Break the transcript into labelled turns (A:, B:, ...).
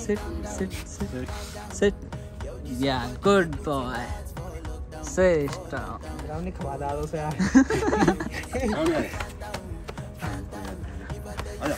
A: Sit, sit, sit, sit. Yeah, good boy. Sit down.
B: नहीं खवा दादो से यार
C: आजा